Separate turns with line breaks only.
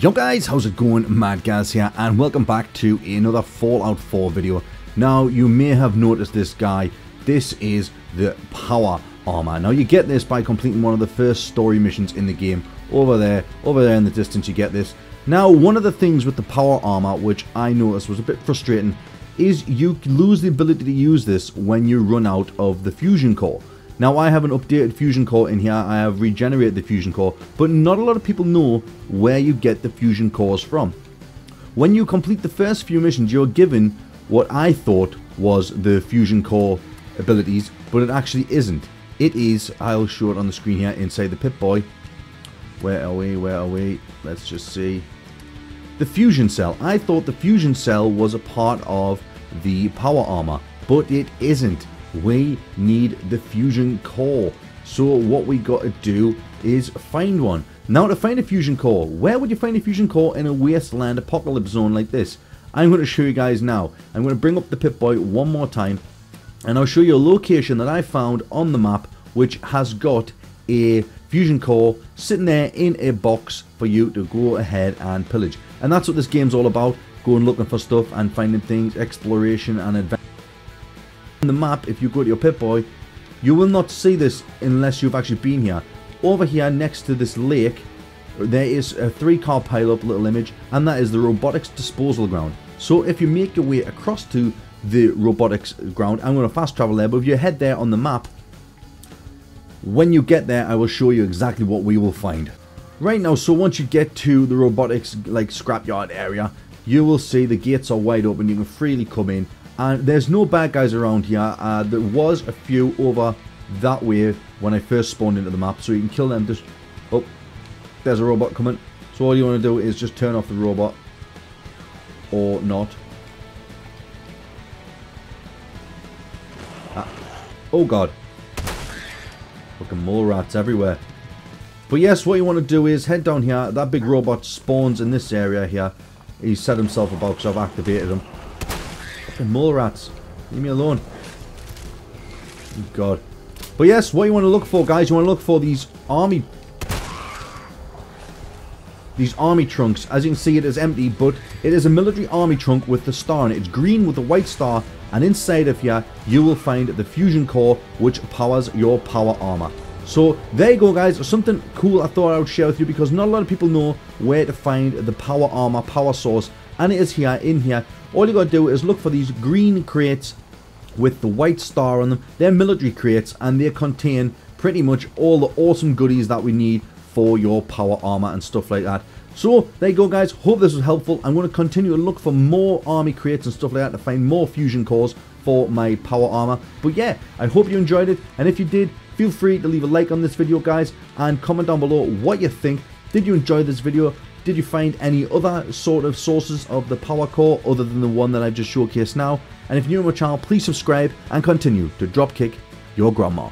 Yo guys, how's it going? Mad Gaz here and welcome back to another Fallout 4 video. Now you may have noticed this guy, this is the power armor. Now you get this by completing one of the first story missions in the game. Over there, over there in the distance you get this. Now one of the things with the power armor which I noticed was a bit frustrating is you lose the ability to use this when you run out of the fusion core. Now I have an updated fusion core in here, I have regenerated the fusion core, but not a lot of people know where you get the fusion cores from. When you complete the first few missions, you're given what I thought was the fusion core abilities, but it actually isn't. It is, I'll show it on the screen here inside the Pip-Boy. Where are we, where are we? Let's just see. The fusion cell. I thought the fusion cell was a part of the power armor, but it isn't we need the fusion core. So what we got to do is find one. Now to find a fusion core, where would you find a fusion core in a wasteland apocalypse zone like this? I'm going to show you guys now. I'm going to bring up the Pip-Boy one more time and I'll show you a location that I found on the map which has got a fusion core sitting there in a box for you to go ahead and pillage. And that's what this game's all about, going looking for stuff and finding things, exploration and adventure the map, if you go to your Pip-Boy, you will not see this unless you've actually been here. Over here next to this lake, there is a three car pile up little image, and that is the robotics disposal ground. So if you make your way across to the robotics ground, I'm going to fast travel there, but if you head there on the map, when you get there, I will show you exactly what we will find. Right now, so once you get to the robotics like scrapyard area, you will see the gates are wide open, you can freely come in, and there's no bad guys around here. Uh, there was a few over that way when I first spawned into the map, so you can kill them just... Oh, there's a robot coming. So all you want to do is just turn off the robot. Or not. Ah. Oh god. Fucking mole rats everywhere. But yes, what you want to do is head down here. That big robot spawns in this area here. He's set himself about because I've activated him. Fucking mole rats. Leave me alone. Oh God. But yes, what you want to look for, guys, you want to look for these army... These army trunks. As you can see, it is empty, but it is a military army trunk with the star on it. It's green with a white star, and inside of here, you will find the fusion core, which powers your power armor. So there you go guys, something cool I thought I would share with you because not a lot of people know where to find the power armor power source and it is here in here. All you gotta do is look for these green crates with the white star on them. They're military crates and they contain pretty much all the awesome goodies that we need for your power armor and stuff like that. So there you go guys. Hope this was helpful. I'm going to continue to look for more army crates and stuff like that to find more fusion cores for my power armor. But yeah i hope you enjoyed it. And if you did feel free to leave a like on this video guys and comment down below what you think. Did you enjoy this video did you find any other sort of sources of the power core other than the one that I've just showcased now? And if you're new to my channel, please subscribe and continue to dropkick your grandma.